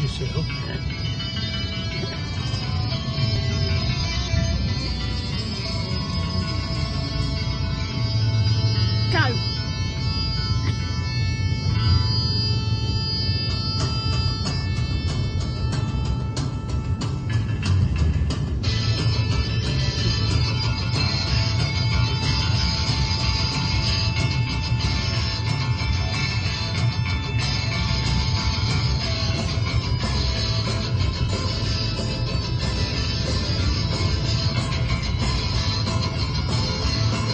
yourself.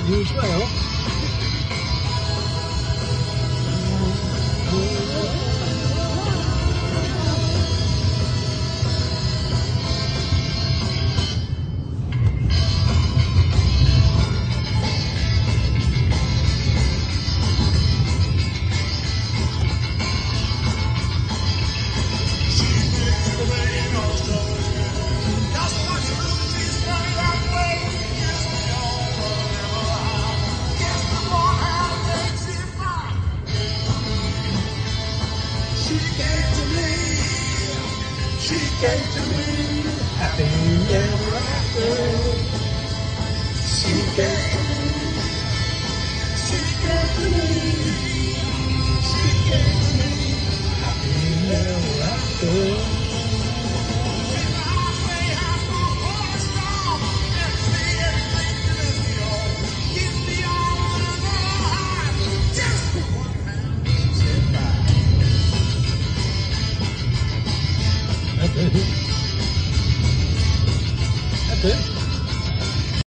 你七个 she gave to me happy ever after. She gave to me, she gave to me, she gave to me happy ever after. 哎，对。